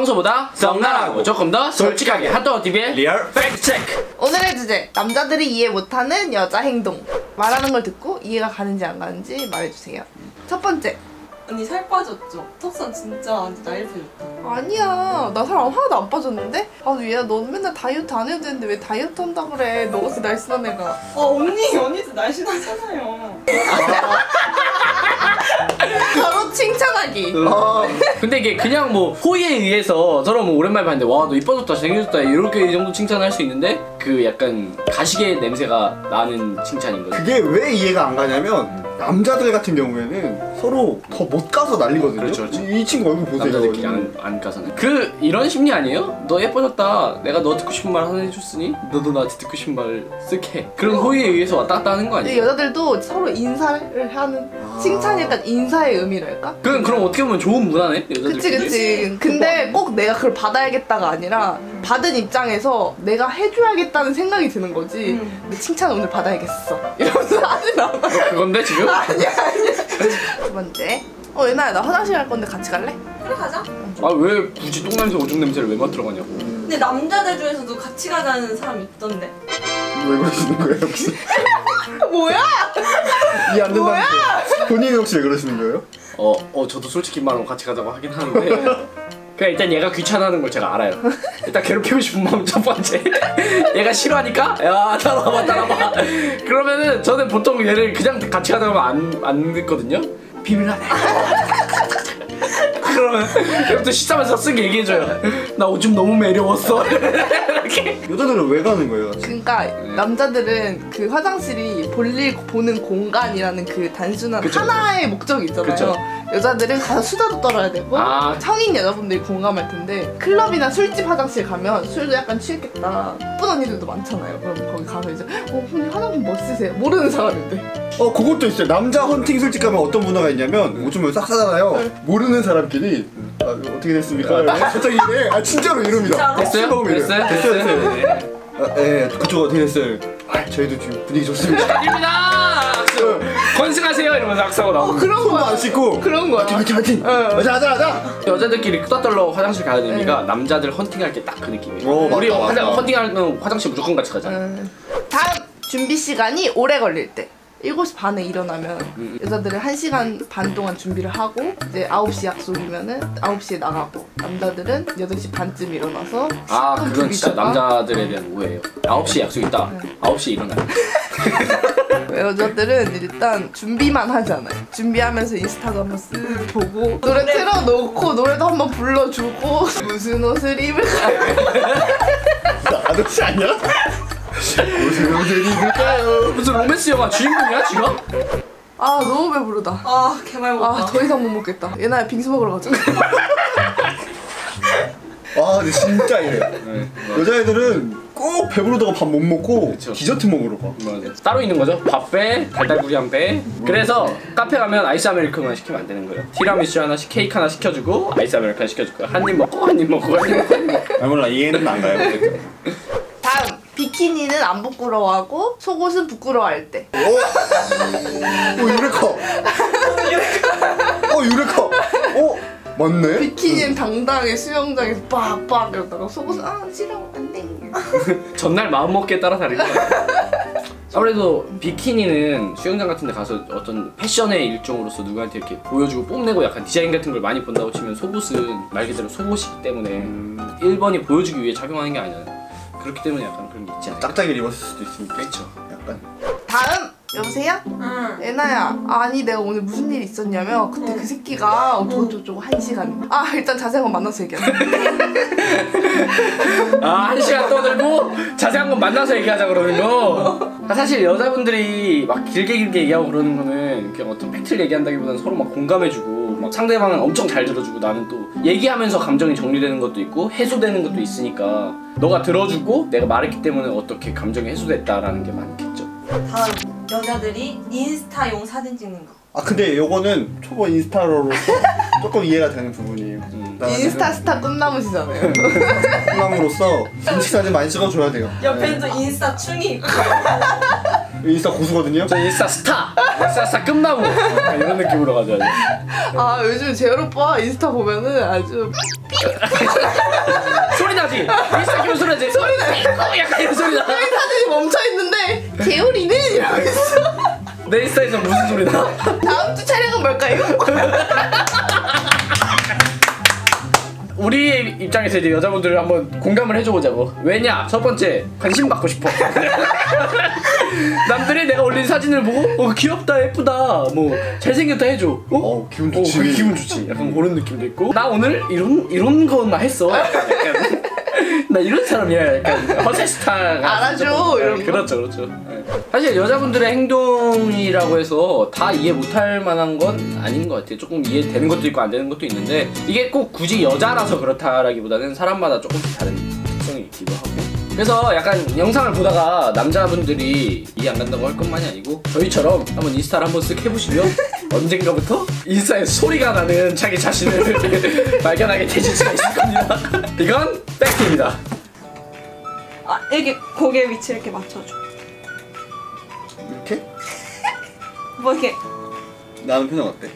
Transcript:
평소보다 적나라하고 조금 더 솔직하게 핫도그 TV의 real fact check. 오늘의 주제 남자들이 이해 못하는 여자 행동 말하는 걸 듣고 이해가 가는지 안 가는지 말해주세요 첫 번째 언니 살 빠졌죠? 턱선 진짜 완전 날렵해졌다. 아니야 나 살 하나도 안 빠졌는데? 아 얘야 넌 맨날 다이어트 안 해도 되는데 왜 다이어트 한다 그래 너 같이 날씬한 애가 아 언니 언니도 날씬하잖아요. 칭찬하기 아, 근데 이게 그냥 뭐 호의에 의해서 저런 뭐 오랜만에 봤는데 와 너 이뻐졌다 잘생겨졌다 이렇게 이 정도 칭찬할 수 있는데 그 약간 가시게 냄새가 나는 칭찬인 거죠. 그게 왜 이해가 안 가냐면 남자들 같은 경우에는 서로 더 못 가서 난리거든요. 그렇죠, 그렇죠. 이, 이 친구 얼굴 보세요. 남자들끼리 안, 안 가서는 그 이런 심리 아니에요? 너 예뻐졌다 내가 너 듣고 싶은 말 하나 해줬으니 너도 나한테 듣고 싶은 말 쓱해 그런 호의에 의해서 왔다 갔다 하는 거 아니에요? 여자들도 서로 인사를 하는 칭찬이 약간 인사의 의미랄까? 그건 그럼 어떻게 보면 좋은 문화네 그치 그치 근데 꼭 내가 그걸 받아야겠다가 아니라 받은 입장에서 내가 해줘야겠다는 생각이 드는 거지 음. 근데 칭찬 오늘 받아야겠어 이러면서 하진 않아 그건데 지금? 아니야 아니야 두 번째 어 예나야 나 화장실 갈 건데 같이 갈래? 그래 가자. 아 왜 굳이 똥 냄새 오줌 냄새를 왜 맡으러 가냐고 근데 남자들 중에서도 같이 가자는 사람이 있던데. 왜 그러시는 거예요 혹시? 뭐야? 이해 안 된다는 본인이 혹시 왜 그러시는 거예요? 어, 어 저도 솔직히 말하면 같이 가자고 하긴 하는데 그냥 일단 얘가 귀찮아하는 걸 제가 알아요. 일단 괴롭히고 싶은 마음 첫 번째. 얘가 싫어하니까 야 따라와봐 따라와봐. 그러면은 저는 보통 얘를 그냥 같이 가자고 하면 안, 안 듣거든요. 비밀 하네 그러면 그때부터 시작하면서 쓱 얘기해줘요. 나 오줌 너무 매려웠어 이렇게 여자들은 왜 가는 거예요? 그러니까 남자들은 그 화장실이 볼일 보는 공간이라는 그 단순한 그쵸, 하나의 목적이 있잖아요. 그쵸. 여자들은 가서 수다도 떨어야 되고 아. 성인 여자분들이 공감할 텐데 클럽이나 술집 화장실 가면 술도 약간 취했겠다. 예쁜 언니들도 많잖아요. 그럼 거기 가서 이제 어 언니 화장품 뭐 쓰세요? 모르는 사람인데. 어 그것도 있어요. 남자 헌팅 술집 가면 어떤 문화가 있냐면 오줌을 싹 싸잖아요. 모르는 사람끼리 아, 어떻게 됐습니까? 갑자기 이래. 아 진짜로 이럽니다. 됐어요? 됐어요? 됐어요. 됐어요. 됐어요? 아, 예, 그쪽 어떻게 됐어요? 아, 저희도 지금 분위기 좋습니다. 입니다 건승하세요 이러면서 악수하고 어 나오는 그런 손도 거야. 안 씻고 그런 거야. 화이팅 화이팅 화이팅. 가자 가자 가자. 여자들끼리 수다 떨러 화장실 가는 의미가 남자들 헌팅할 때딱그 느낌이에요. 오, 맞다, 우리 맞다. 화장, 헌팅하면 화장실 무조건 같이. 음. 다음 준비 시간이 오래 걸릴 때 7시 반에 일어나면 음. 여자들은 1시간 반 동안 준비를 하고 이제 9시 약속이면은 9시에 나가고 남자들은 8시 반쯤 일어나서 아, 그건 진짜 남자들에 대한 오해예요. 9시에 약속 있다. 9시에 일어나요. 여자들은 일단 준비만 하잖아요 준비하면서 인스타도 한번 쓱 보고 노래 틀어놓고 노래도 한번 불러주고 무슨 옷을 입을까요? 나 아저씨 아니야? 무슨 옷을 입을까요? 무슨 로맨스 영화 주인공이야, 지금? 아 너무 배부르다 아 개말 먹다. 아더 이상 못 먹겠다 얘나야 빙수 먹으러 가자 아 근데 진짜 이래. 여자애들은 꼭 배부르다고 밥못 먹고 그쵸. 디저트 먹으러 가. 맞아. 따로 있는 거죠. 밥 배, 달달구리 한 배. 그래서 카페 가면 아이스 아메리카노만 시키면 안 되는 거예요. 티라미수 하나씩, 케이크 하나 시켜주고 아이스 아메리카노 시켜줄 거야. 한 입 먹고, 한 입 먹고, 한입 먹고. 한입 먹고. 아 몰라 이해는 안 가요. 비키니는 안 부끄러워하고 속옷은 부끄러워할 때 어? 오 유레카. 어 유레카. 어 맞네. 비키니는 당당하게 수영장에서 빡빡 이러다가 속옷은 아 싫어 안 돼 전날 마음먹기에 따라 다른 거야. 아무래도 비키니는 수영장 같은 데 가서 어떤 패션의 일종으로서 누구한테 이렇게 보여주고 뽐내고 약간 디자인 같은 걸 많이 본다고 치면 속옷은 말 그대로 속옷이기 때문에 1번이 보여주기 위해 착용하는 게 아니야. 그렇기 때문에 약간 그런 게 있지 않을까? 짝짝이를 입었을 수도 있으니까. 그렇죠. 약간. 다음 여보세요? 응. 애나야 아니 내가 오늘 무슨 일이 있었냐면 그때 그 새끼가 어쩌고저쩌고 한 시간 아 일단 자세한 건 만나서 얘기하자 아, 한 시간 떠들고 자세한 건 만나서 얘기하자 그러는 거. 아, 사실 여자분들이 막 길게 길게 얘기하고 그러는 거는 그냥 어떤 팩트를 얘기한다기보다는 서로 막 공감해주고 막 상대방은 엄청 잘 들어주고 나는 또 얘기하면서 감정이 정리되는 것도 있고 해소되는 것도 있으니까 너가 들어주고 내가 말했기 때문에 어떻게 감정이 해소됐다라는 게 많겠죠. 다음 여자들이 인스타용 사진 찍는 거. 아 근데 요거는 초보 인스타로서 조금 이해가 되는 부분이에요. 음. 인스타 스타 꿈나무시잖아요 사람으로서 음식 사진 많이 찍어줘야 돼요. 옆에는 또 인스타 충이 있고. 인스타 고수거든요. 저 인스타 스타 인스타 스타 끝나고 약간 이런 느낌으로 가져야죠 아 요즘 오빠 인스타 보면은 아주 소리 나지? 인스타 키면 소리 나지? 소리 나 약간 이런 소리 나 사진이 멈춰 있는데 있어. 내 인스타에서 무슨 소리 나? 다음 주 촬영은 뭘까요? 우리 입장에서 이제 여자분들을 한번 공감을 해줘보자고. 왜냐? 첫 번째, 관심 받고 싶어. 남들이 내가 올린 사진을 보고, 어, 귀엽다, 예쁘다, 뭐, 잘생겼다 해줘. 어? 어, 기분 좋지. 어, 기분 좋지. 약간 그런 느낌도 있고. 나 오늘 이런, 이런 거나 했어. 약간, 나 이런 사람이야. 약간, 허세 스타가. 알아줘, 이런 거. 그렇죠, 그렇죠. 네. 사실 여자분들의 행동이라고 해서 다 이해 못할 만한 건 아닌 것 같아요. 조금 이해되는 것도 있고 안 되는 것도 있는데 이게 꼭 굳이 여자라서 그렇다라기보다는 사람마다 조금씩 다른 특성이 있기도 하고. 그래서 약간 영상을 보다가 남자분들이 이해 안 간다고 할 것만이 아니고 저희처럼 한번 인스타를 한번 쓱 해보시면 언젠가부터 인스타에서 소리가 나는 자기 자신을 발견하게 되실 수가 있을 겁니다. 이건 팩트입니다. 아 이렇게 고개 위치 이렇게 맞춰줘. 이렇게? 뭐 이렇게 나는 표정 어때?